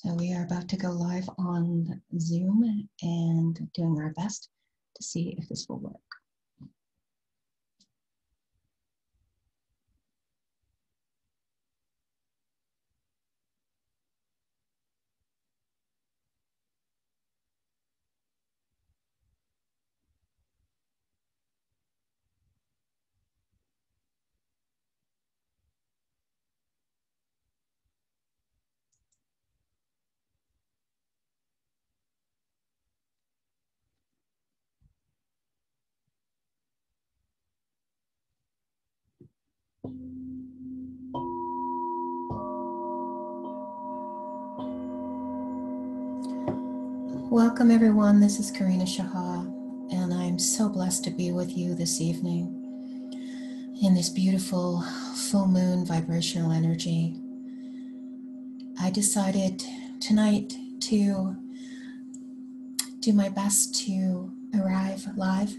So we are about to go live on Zoom and doing our best to see if this will work. Welcome, everyone. This is KA'ryna SH'ha, and I'm so blessed to be with you this evening in this beautiful full moon vibrational energy. I decided tonight to do my best to arrive live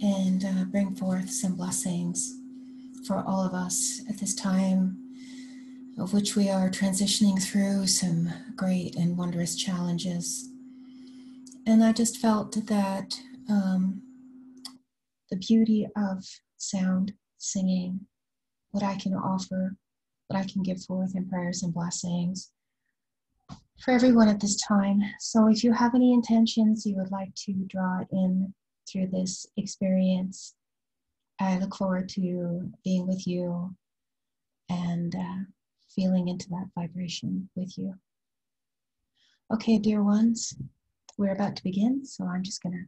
and uh, bring forth some blessings for all of us at this time of which we are transitioning through some great and wondrous challenges. And I just felt that um, the beauty of sound, singing, what I can offer, what I can give forth in prayers and blessings for everyone at this time. So if you have any intentions you would like to draw in through this experience, I look forward to being with you and uh, feeling into that vibration with you. Okay, dear ones, we're about to begin, so I'm just going to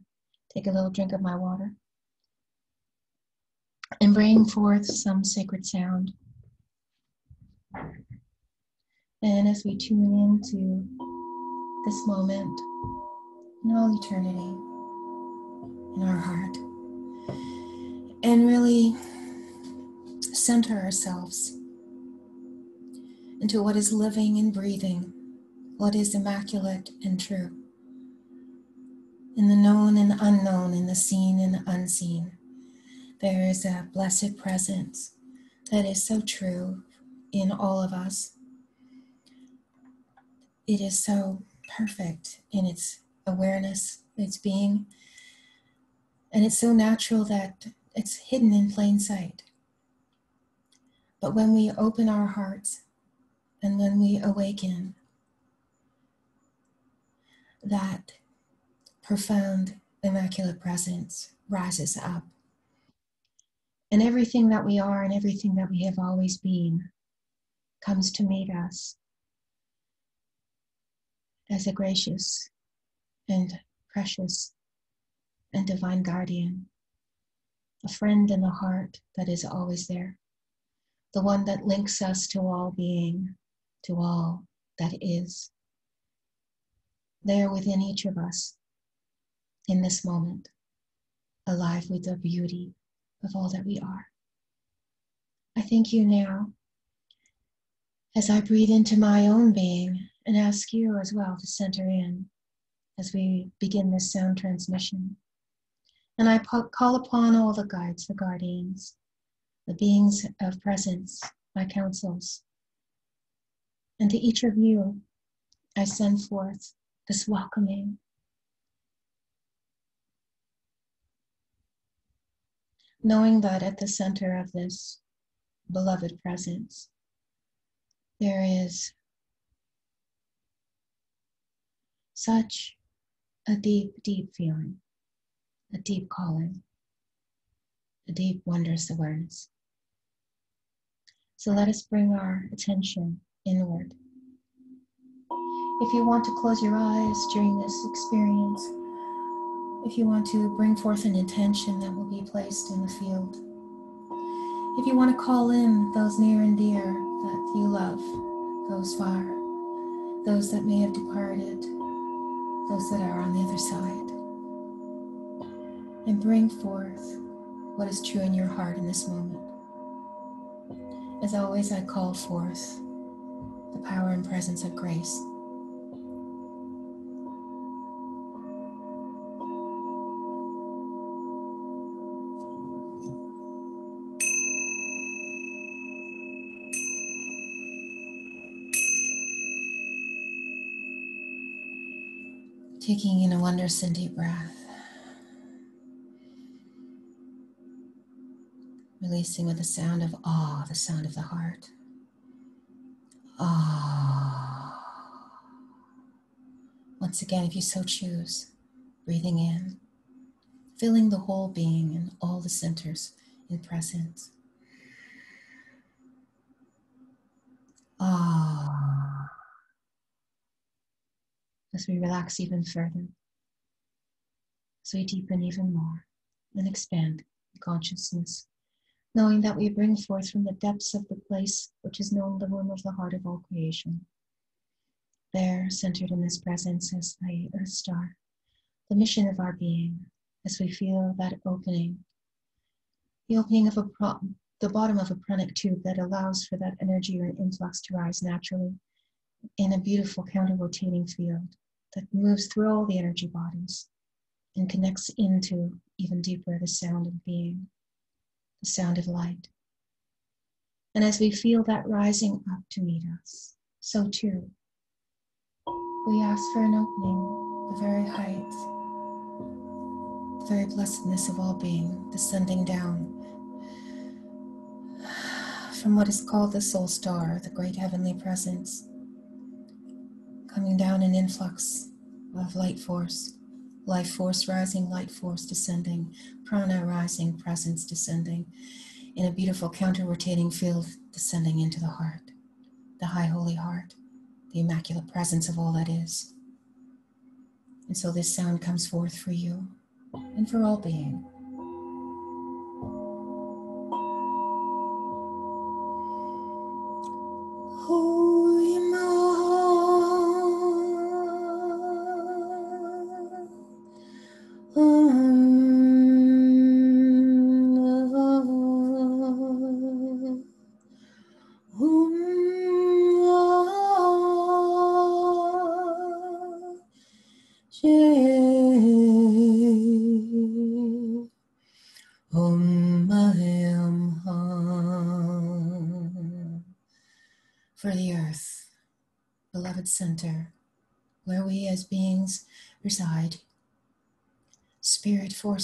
take a little drink of my water and bring forth some sacred sound. And as we tune into this moment in all eternity in our heart, and really center ourselves into what is living and breathing, what is immaculate and true, in the known and the unknown, in the seen and the unseen. There is a blessed presence that is so true in all of us. It is so perfect in its awareness, its being, and it's so natural that it's hidden in plain sight. But when we open our hearts and when we awaken, that profound immaculate presence rises up. And everything that we are and everything that we have always been comes to meet us as a gracious and precious and divine guardian a friend in the heart that is always there, the one that links us to all being, to all that is. There within each of us, in this moment, alive with the beauty of all that we are. I thank you now as I breathe into my own being and ask you as well to center in as we begin this sound transmission. And I call upon all the guides, the guardians, the beings of presence, my counsels. And to each of you, I send forth this welcoming. Knowing that at the center of this beloved presence, there is such a deep, deep feeling a deep calling, a deep, wondrous awareness. So let us bring our attention inward. If you want to close your eyes during this experience, if you want to bring forth an intention that will be placed in the field, if you want to call in those near and dear that you love, those far, those that may have departed, those that are on the other side and bring forth what is true in your heart in this moment. As always, I call forth the power and presence of grace. Taking in a wondrous and deep breath. Releasing with the sound of awe, the sound of the heart. Ah. Once again, if you so choose, breathing in, filling the whole being and all the centers in presence. Ah. As we relax even further, as we deepen even more and expand consciousness, knowing that we bring forth from the depths of the place which is known the womb of the heart of all creation. There, centered in this presence, is the earth star, the mission of our being, as we feel that opening, the opening of a pro- the bottom of a pranic tube that allows for that energy or influx to rise naturally in a beautiful counter-rotating field that moves through all the energy bodies and connects into even deeper the sound of being, the sound of light. And as we feel that rising up to meet us, so too, we ask for an opening, the very height, the very blessedness of all being, descending down from what is called the soul star, the great heavenly presence, coming down an influx of light force, life force rising, light force descending, prana rising, presence descending, in a beautiful counter rotating field descending into the heart, the high holy heart, the immaculate presence of all that is. And so this sound comes forth for you and for all being.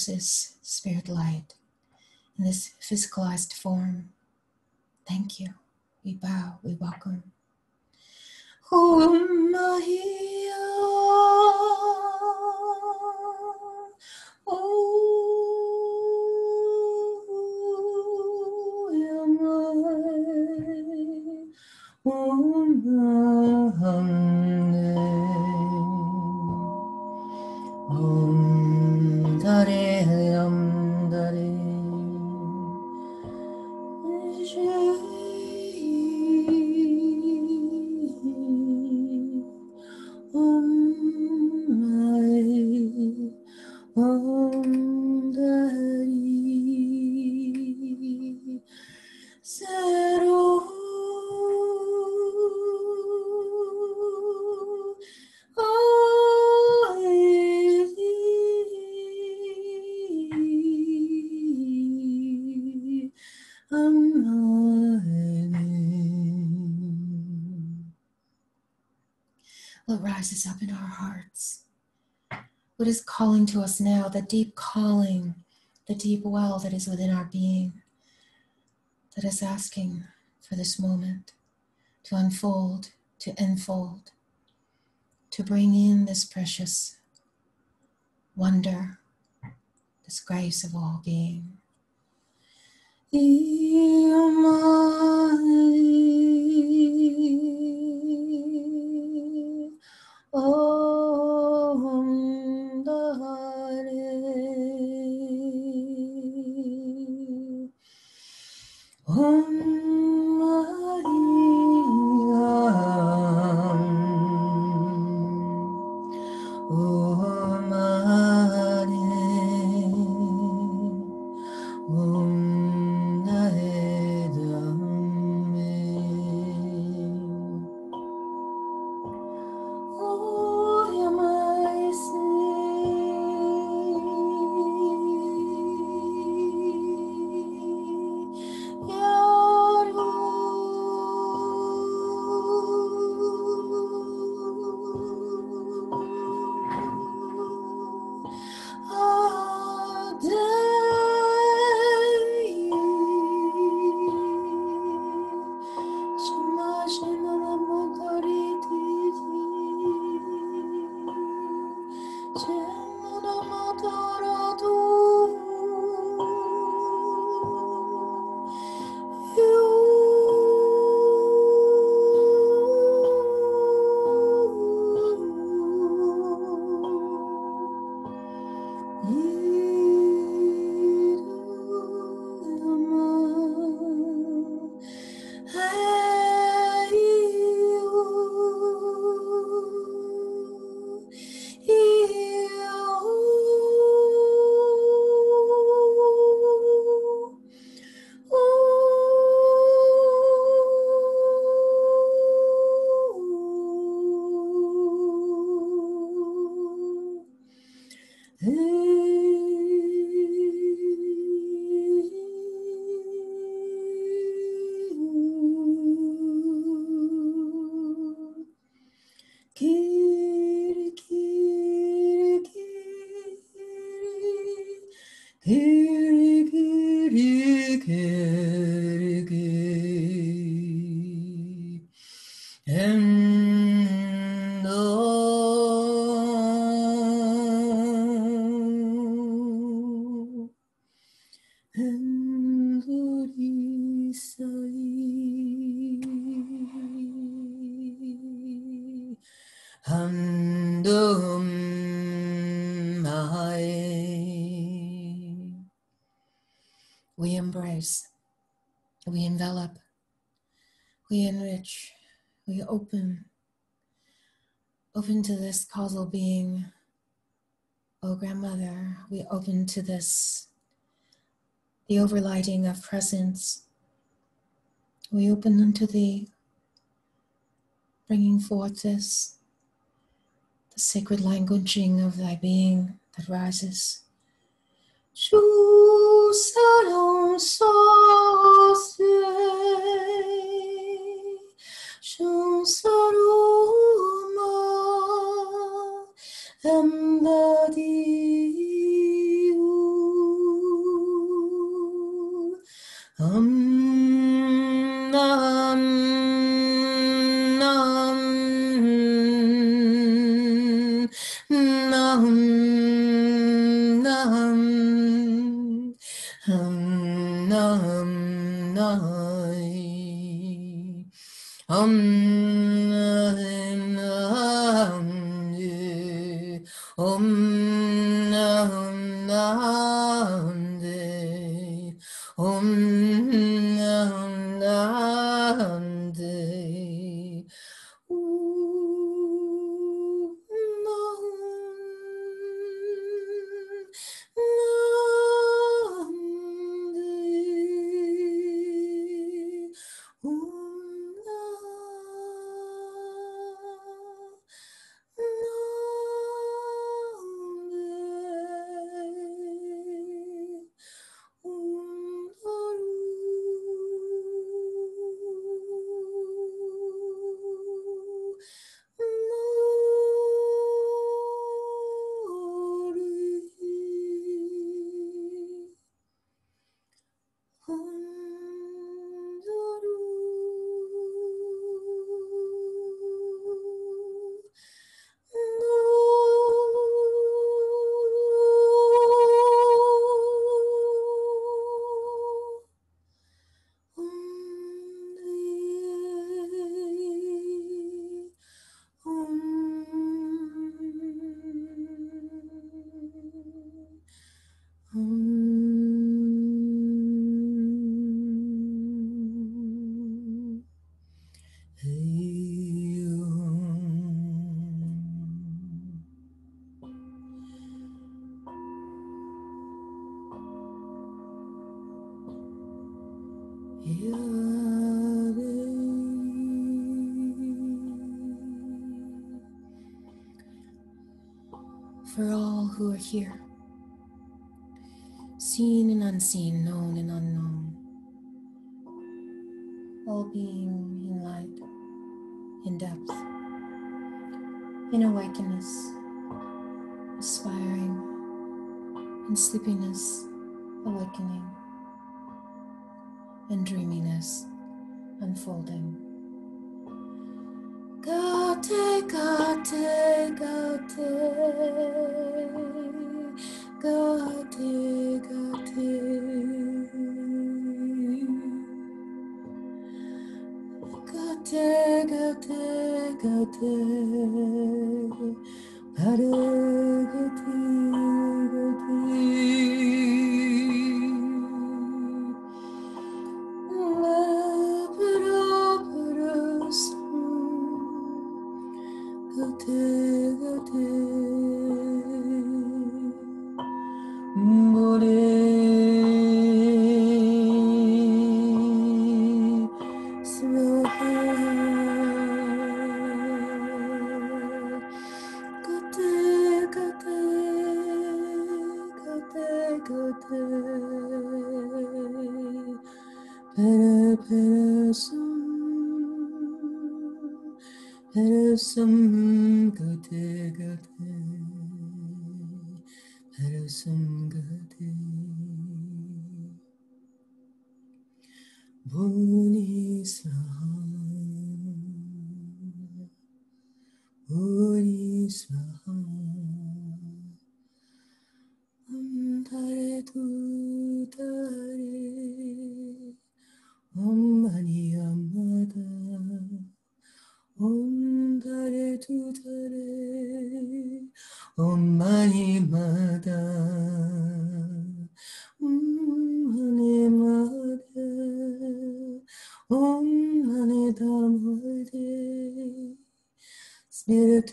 Spirit spirit light, in this physicalized form. Thank you. We bow, we welcome. rises calling to us now, the deep calling, the deep well that is within our being, that is asking for this moment to unfold, to enfold, to bring in this precious wonder, this grace of all being. We embrace, we envelop, we enrich, we open, open to this causal being. Oh, grandmother, we open to this, the overlighting of presence. We open unto thee, bringing forth this, the sacred languaging of thy being that rises. Shu here, Some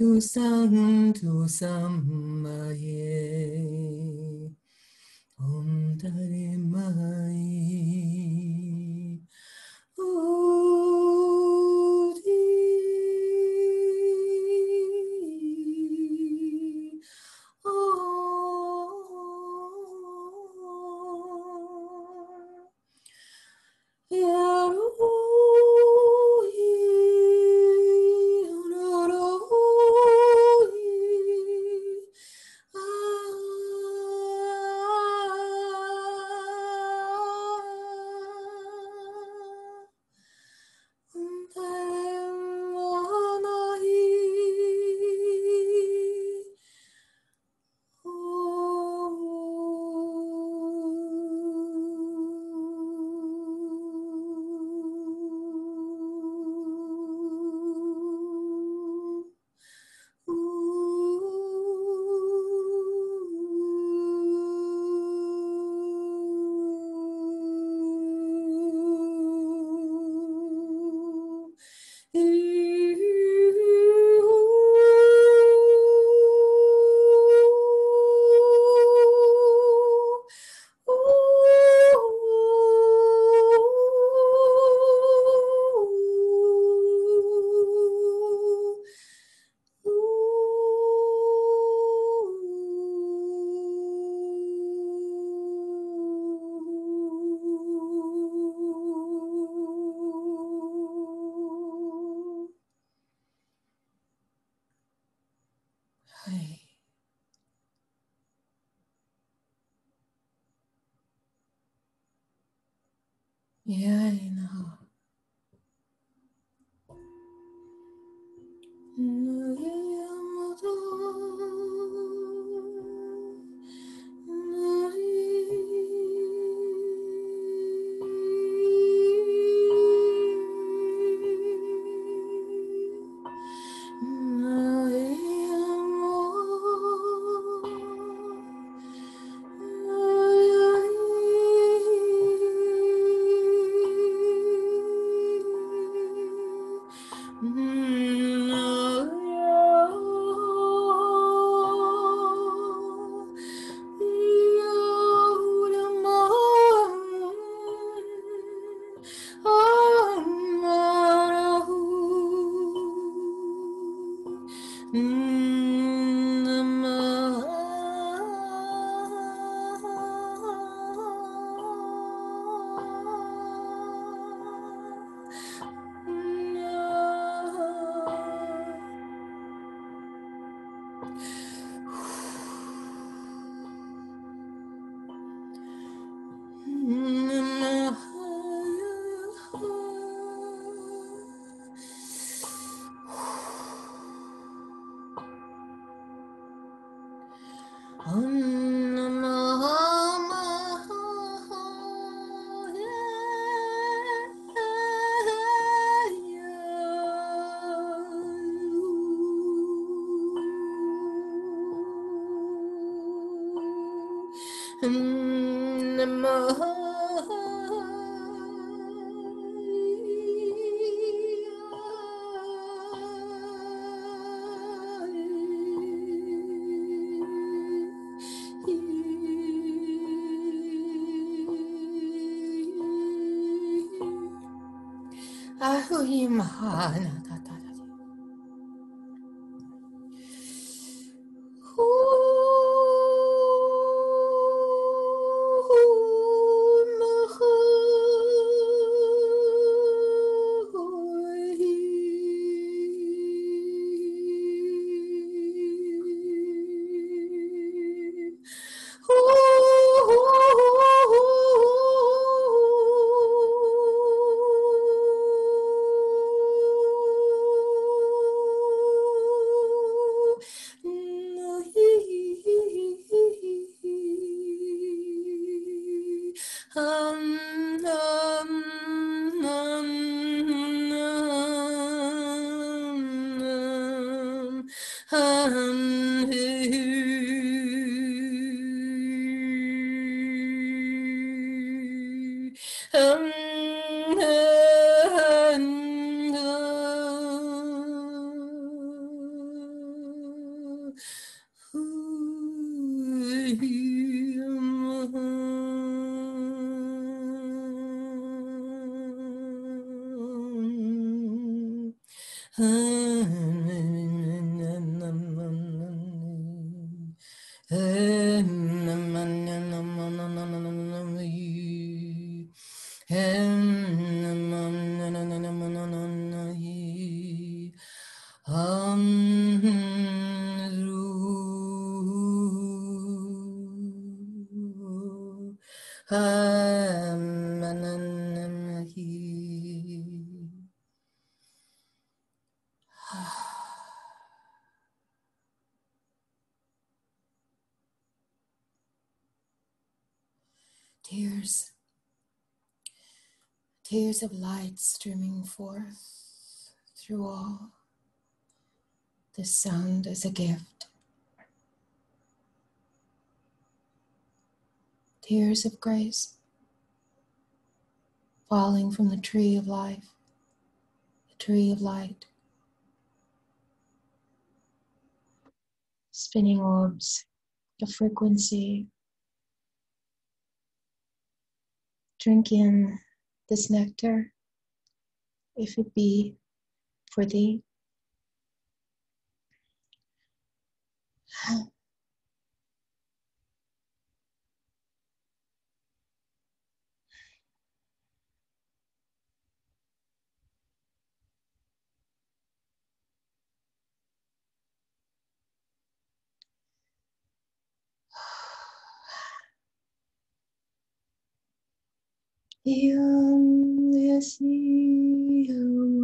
Spiritu to Samaye Tears, of light streaming forth through all. This sound is a gift. Tears of grace falling from the tree of life, the tree of light. Spinning orbs of frequency Drink in this nectar, if it be for thee. Yes yum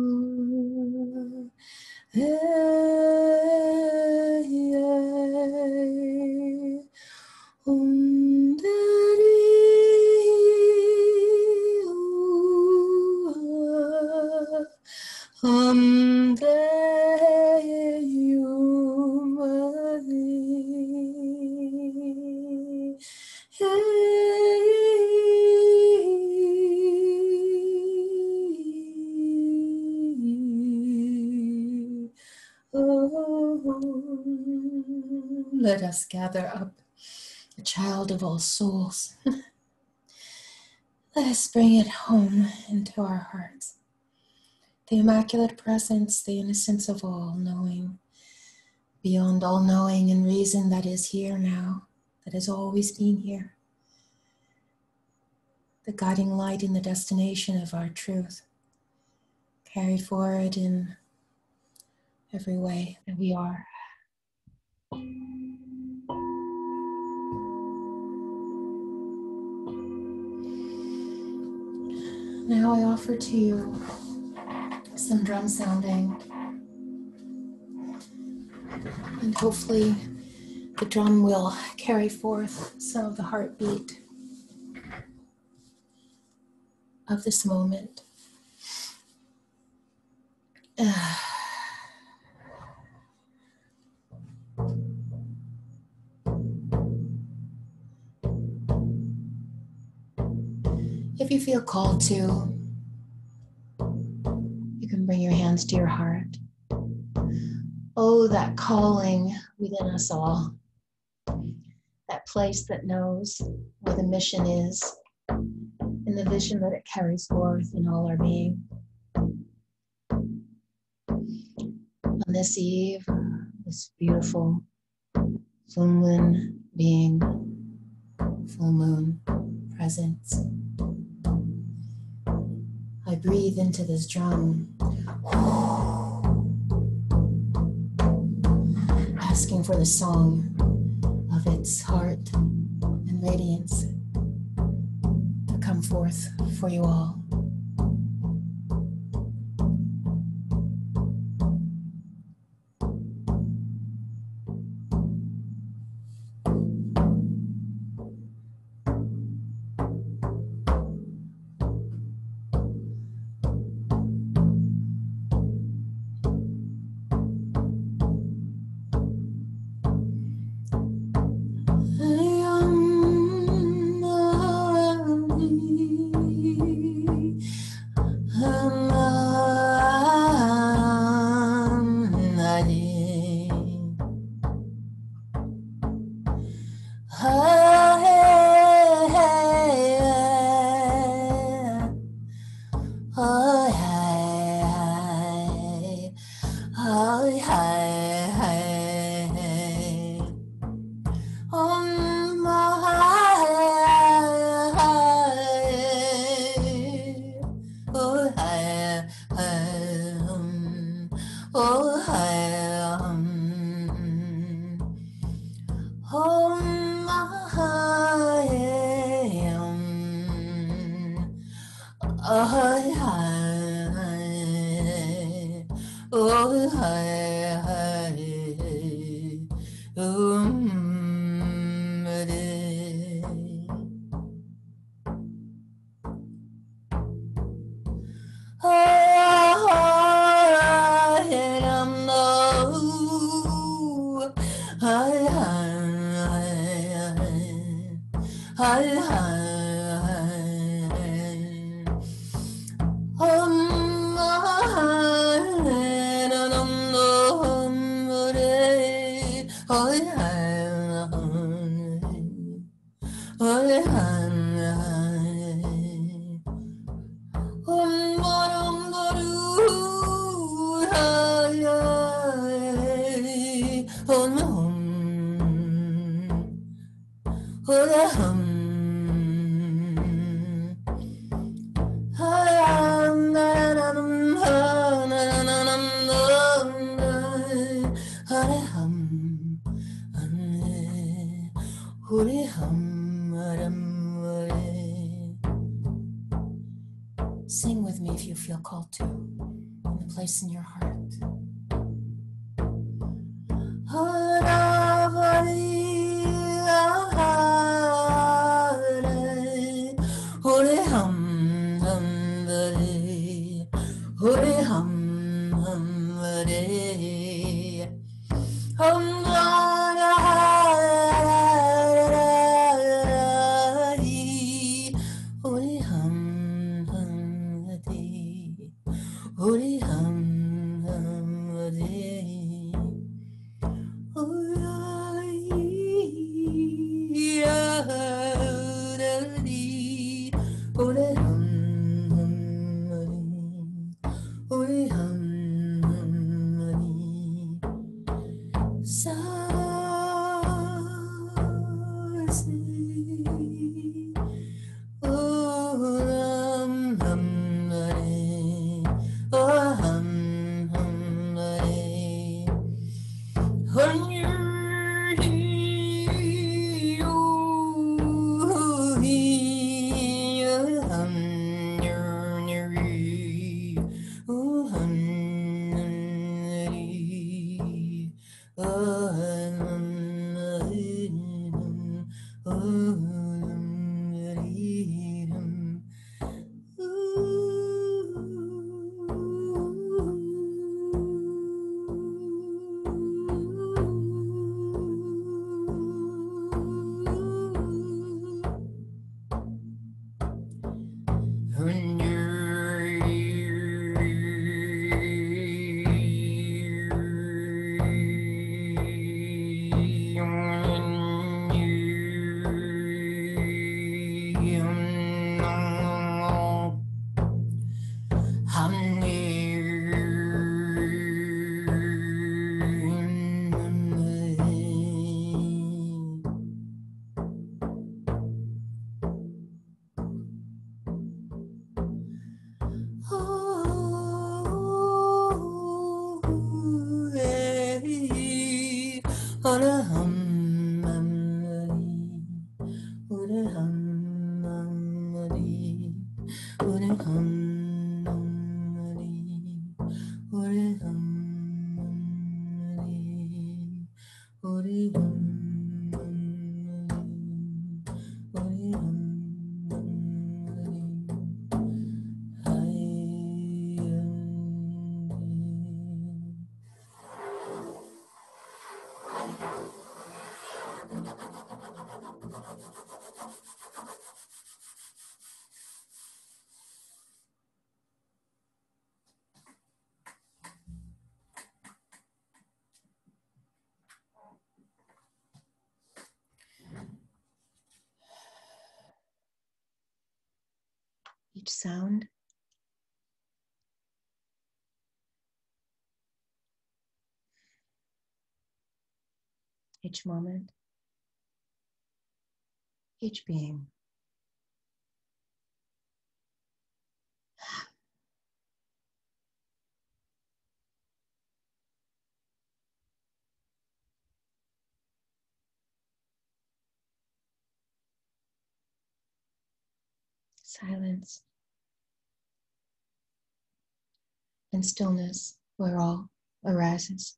gather up, the child of all souls. Let us bring it home into our hearts. The Immaculate Presence, the innocence of all knowing, beyond all knowing and reason that is here now, that has always been here. The guiding light in the destination of our truth, carried forward in every way that we are. Now I offer to you some drum sounding. And hopefully the drum will carry forth some of the heartbeat of this moment. If you feel called to, you can bring your hands to your heart. Oh, that calling within us all, that place that knows where the mission is and the vision that it carries forth in all our being. On this eve, this beautiful full moon being, full moon presence. Breathe into this drum, asking for the song of its heart and radiance to come forth for you all. Oh, 动。Moment, each being. silence, and stillness where all arises.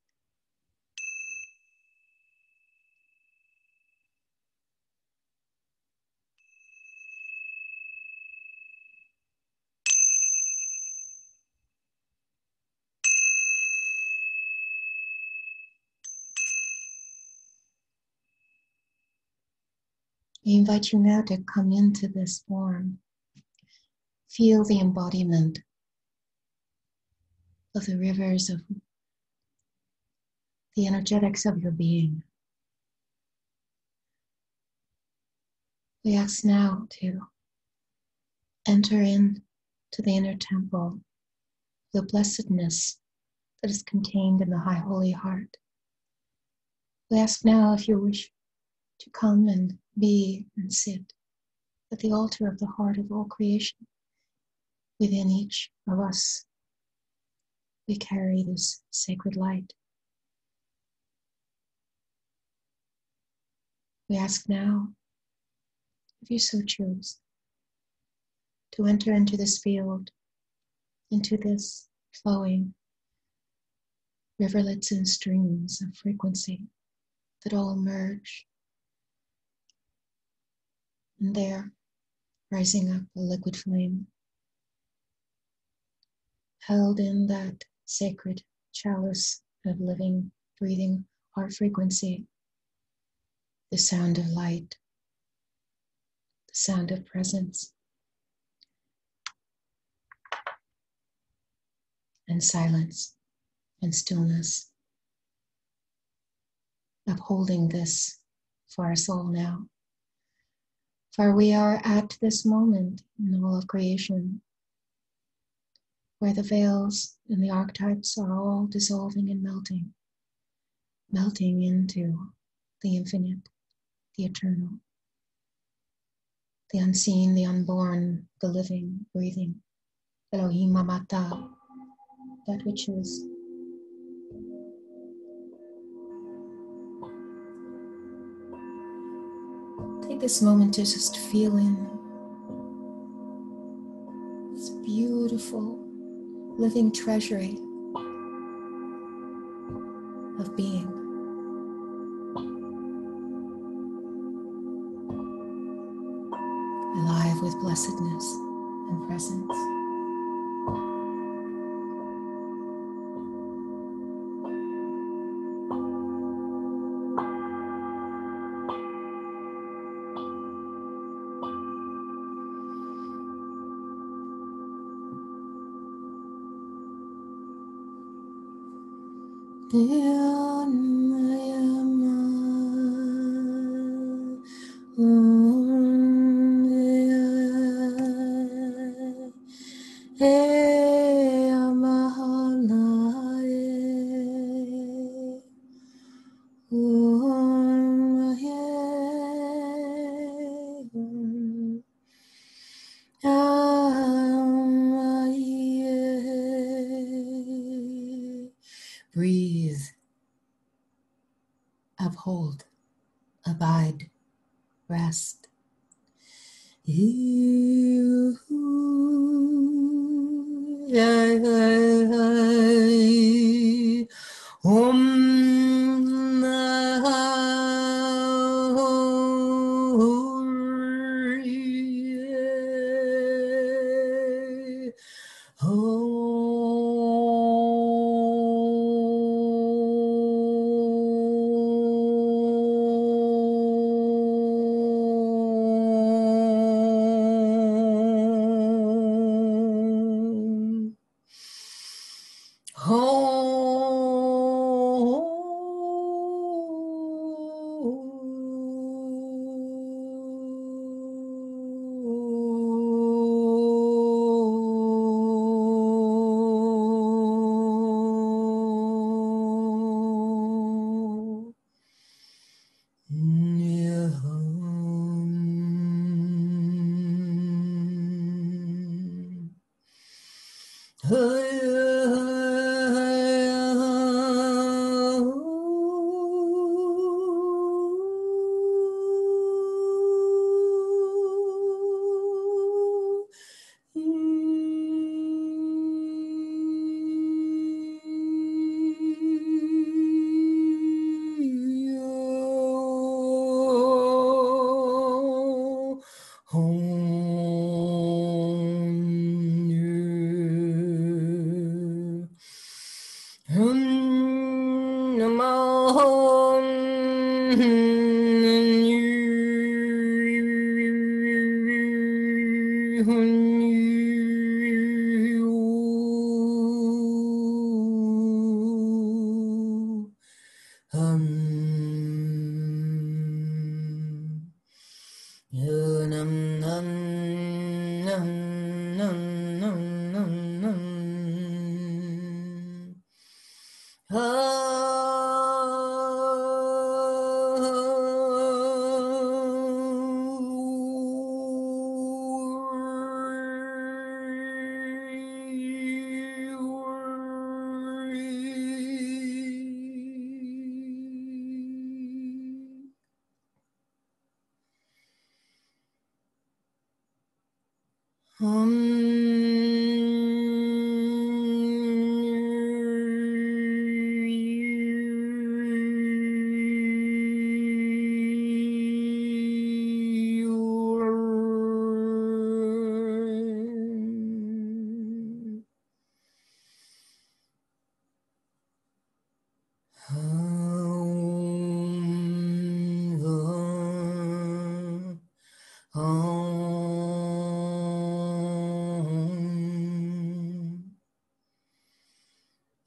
I invite you now to come into this form Feel the embodiment of the rivers of the energetics of your being. We ask now to enter in to the inner temple, the blessedness that is contained in the High Holy Heart. We ask now if you wish to come and be and sit at the altar of the heart of all creation within each of us. We carry this sacred light. We ask now, if you so choose, to enter into this field, into this flowing riverlets and streams of frequency that all merge. And there, rising up a liquid flame held in that sacred chalice of living, breathing heart frequency, the sound of light, the sound of presence, and silence and stillness, upholding this for our soul now. For we are at this moment in all of creation where the veils and the archetypes are all dissolving and melting, melting into the infinite, the eternal, the unseen, the unborn, the living, breathing, Elohim Amata, that which is. Take this moment to just feel in this beautiful living treasury of being. Alive with blessedness and presence. There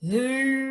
Hey!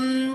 Um,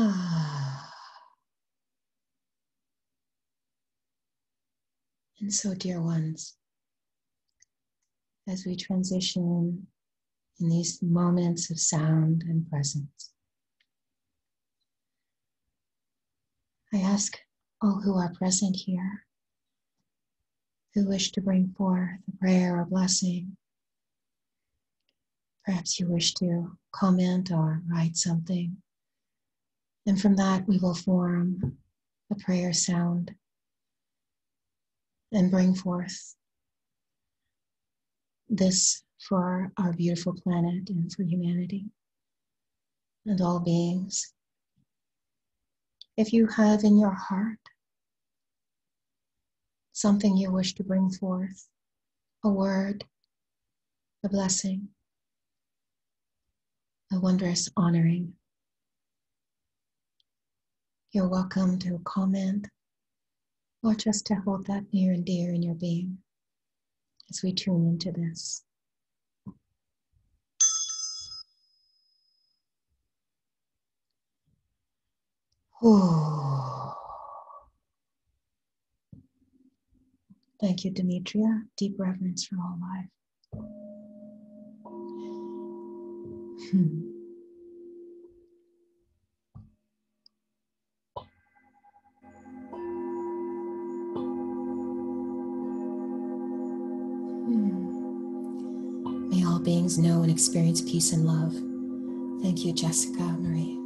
And so, dear ones, as we transition in these moments of sound and presence, I ask all who are present here who wish to bring forth a prayer or blessing. Perhaps you wish to comment or write something. And from that, we will form a prayer sound and bring forth this for our beautiful planet and for humanity and all beings. If you have in your heart something you wish to bring forth, a word, a blessing, a wondrous honoring, you're welcome to comment or just to hold that near and dear in your being as we tune into this. Thank you, Demetria. Deep reverence for all life. Hmm. know and experience peace and love. Thank you, Jessica Marie.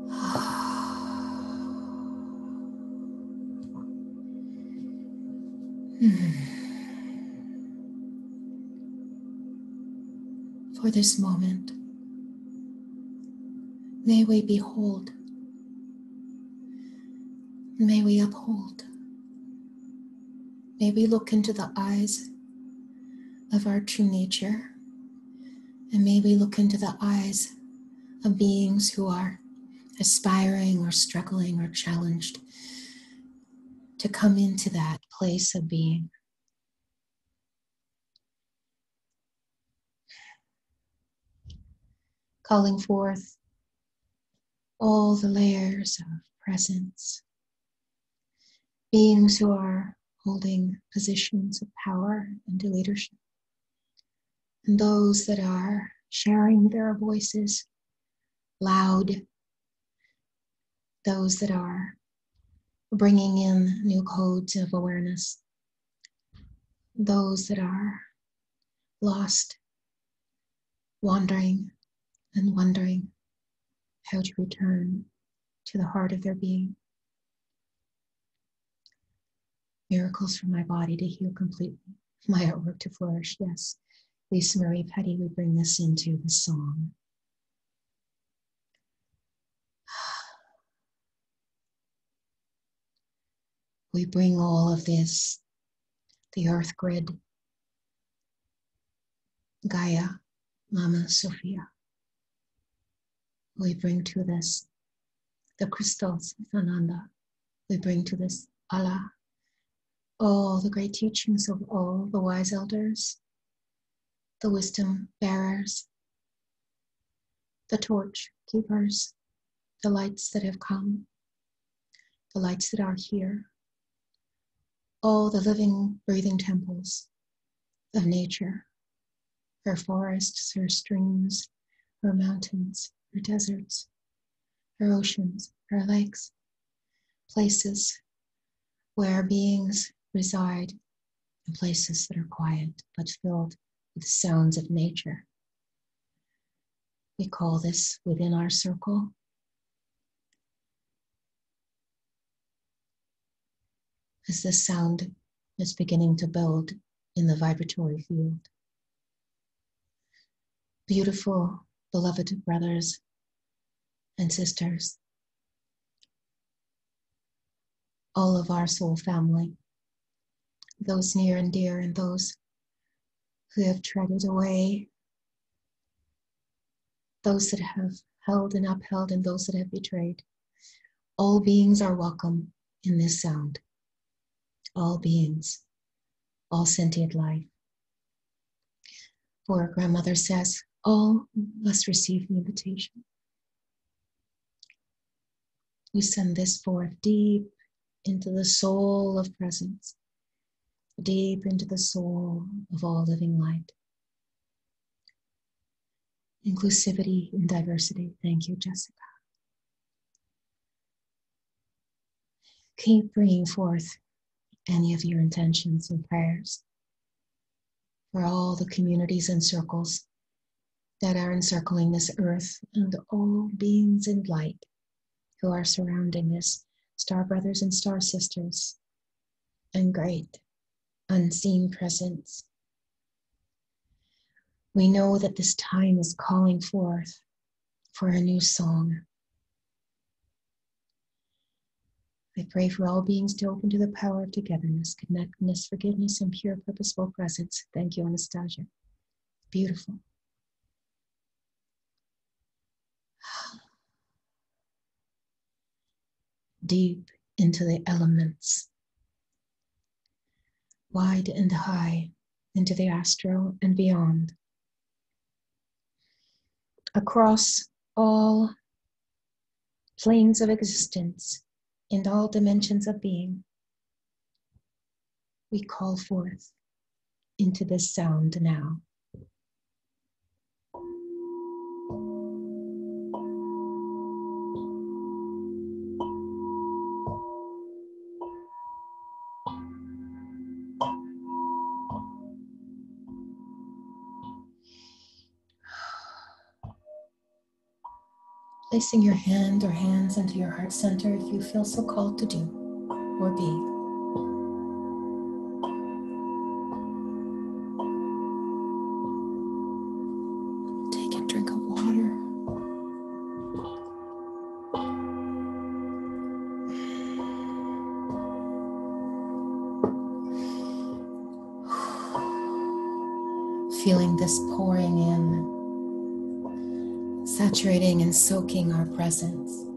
for this moment we behold, may we uphold, may we look into the eyes of our true nature, and may we look into the eyes of beings who are aspiring or struggling or challenged to come into that place of being. Calling forth all the layers of presence, beings who are holding positions of power and leadership, and those that are sharing their voices loud, those that are bringing in new codes of awareness, those that are lost, wandering and wondering how to return to the heart of their being. Miracles for my body to heal completely, my artwork to flourish. Yes, Lisa Marie Petty, we bring this into the song. we bring all of this, the earth grid, Gaia, Mama Sophia. We bring to this the crystals, Ananda. We bring to this Allah, all the great teachings of all the wise elders, the wisdom bearers, the torch keepers, the lights that have come, the lights that are here, all the living, breathing temples of nature, her forests, her streams, her mountains, her deserts, her oceans, her lakes, places where beings reside, and places that are quiet but filled with the sounds of nature. We call this within our circle as the sound is beginning to build in the vibratory field. Beautiful, beloved brothers and sisters, all of our soul family, those near and dear, and those who have treaded away, those that have held and upheld, and those that have betrayed. All beings are welcome in this sound all beings, all sentient life. For grandmother says, all must receive the invitation. We send this forth deep into the soul of presence, deep into the soul of all living light. Inclusivity and diversity. Thank you, Jessica. Keep bringing forth any of your intentions and prayers for all the communities and circles that are encircling this earth and all beings in light who are surrounding us, star brothers and star sisters, and great unseen presence. We know that this time is calling forth for a new song, I pray for all beings to open to the power of togetherness, connectedness, forgiveness, and pure, purposeful presence. Thank you, Anastasia. Beautiful. Deep into the elements, wide and high into the astral and beyond. Across all planes of existence, and all dimensions of being, we call forth into this sound now. placing your hand or hands into your heart center if you feel so called to do or be. feeling this pouring in saturating and soaking our presence.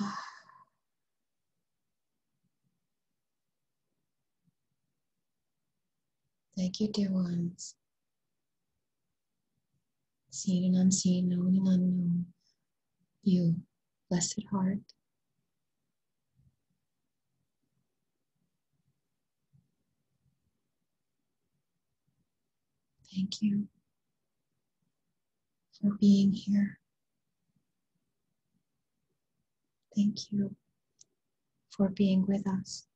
Thank you, dear ones. Seen and unseen, known and unknown. You, blessed heart. Thank you for being here. Thank you for being with us.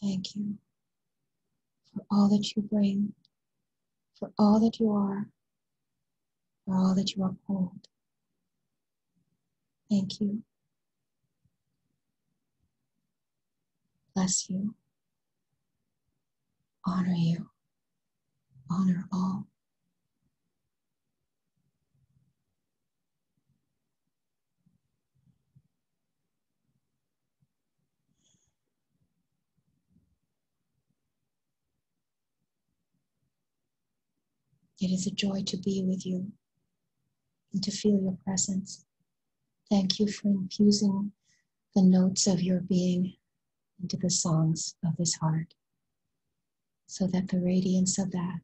Thank you for all that you bring, for all that you are, for all that you uphold. Thank you. Bless you. Honor you. Honor all. It is a joy to be with you and to feel your presence. Thank you for infusing the notes of your being into the songs of this heart so that the radiance of that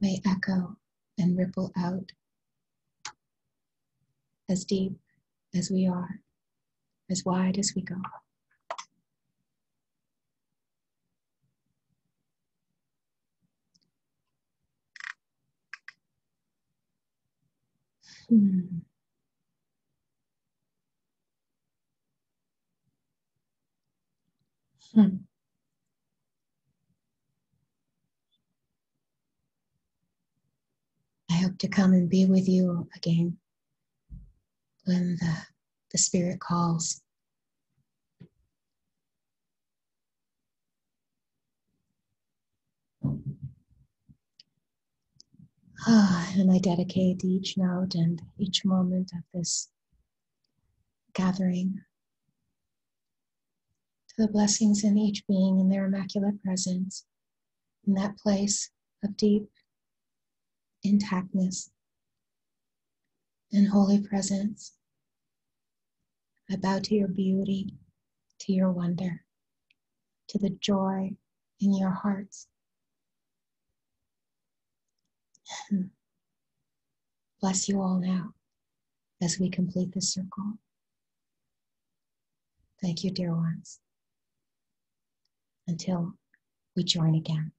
may echo and ripple out as deep as we are, as wide as we go. Hmm. Hmm. I hope to come and be with you again when the, the Spirit calls. Ah, and I dedicate each note and each moment of this gathering to the blessings in each being in their immaculate presence, in that place of deep intactness and holy presence. I bow to your beauty, to your wonder, to the joy in your hearts. Bless you all now as we complete this circle. Thank you, dear ones. Until we join again.